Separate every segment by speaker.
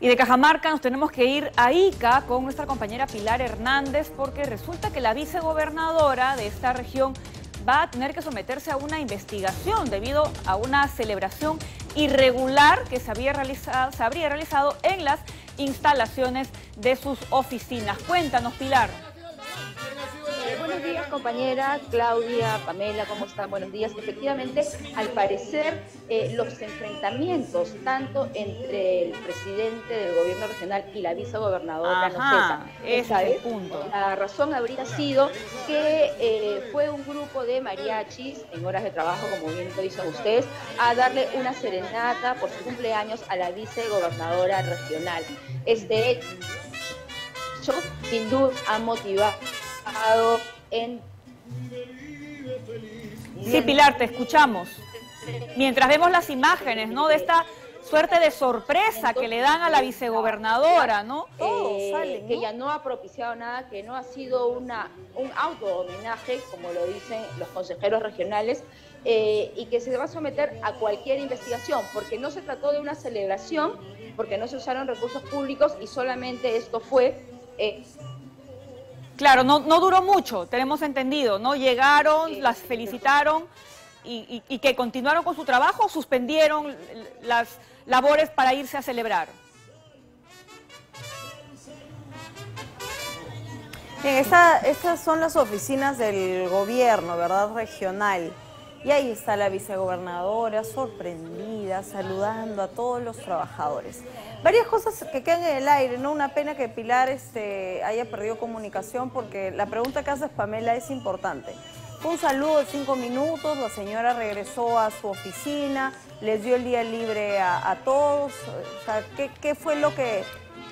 Speaker 1: Y de Cajamarca nos tenemos que ir a Ica con nuestra compañera Pilar Hernández porque resulta que la vicegobernadora de esta región va a tener que someterse a una investigación debido a una celebración irregular que se, había se habría realizado en las instalaciones de sus oficinas. Cuéntanos, Pilar.
Speaker 2: Compañera Claudia, Pamela, ¿cómo están? Buenos días. Efectivamente, al parecer, eh, los enfrentamientos tanto entre el presidente del gobierno regional y la vicegobernadora
Speaker 1: no es punto.
Speaker 2: La razón habría sido que eh, fue un grupo de mariachis en horas de trabajo, como bien lo dicen ustedes, a darle una serenata por su cumpleaños a la vicegobernadora regional. Este hecho, sin duda, ha motivado en...
Speaker 1: Sí, Pilar, te escuchamos. Mientras vemos las imágenes, ¿no? De esta suerte de sorpresa que le dan a la vicegobernadora, ¿no?
Speaker 2: Eh, que ya no ha propiciado nada, que no ha sido una, un auto-homenaje, como lo dicen los consejeros regionales, eh, y que se va a someter a cualquier investigación, porque no se trató de una celebración, porque no se usaron recursos públicos y solamente esto fue eh,
Speaker 1: Claro, no, no duró mucho, tenemos entendido, ¿no? Llegaron, las felicitaron y, que continuaron con su trabajo, suspendieron las labores para irse a celebrar.
Speaker 3: Bien, estas son las oficinas del gobierno, ¿verdad? Regional. Y ahí está la vicegobernadora sorprendida, saludando a todos los trabajadores. Varias cosas que quedan en el aire, ¿no? Una pena que Pilar este, haya perdido comunicación porque la pregunta que hace Pamela es importante. Fue un saludo de cinco minutos, la señora regresó a su oficina, les dio el día libre a, todos. O sea, ¿qué, fue lo que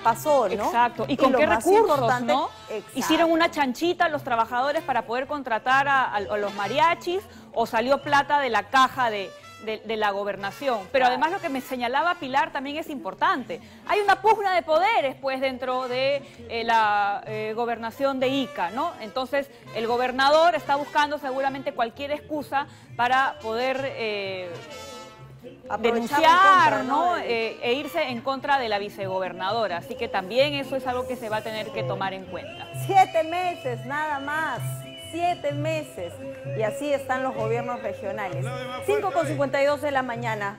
Speaker 3: pasó, ¿no?
Speaker 1: Exacto. ¿Y con qué recursos, no? Hicieron una chanchita los trabajadores para poder contratar a los mariachis o salió plata de la caja de, la gobernación. Pero además lo que me señalaba Pilar también es importante. Hay una pugna de poderes pues dentro de eh, la eh, gobernación de Ica, ¿no? Entonces el gobernador está buscando seguramente cualquier excusa para poder... Eh, denunciar ¿no? e irse en contra de la vicegobernadora. Así que también eso es algo que se va a tener que tomar en cuenta.
Speaker 3: Siete meses, nada más siete meses. Y así están los gobiernos regionales. 5 con 52 de la mañana.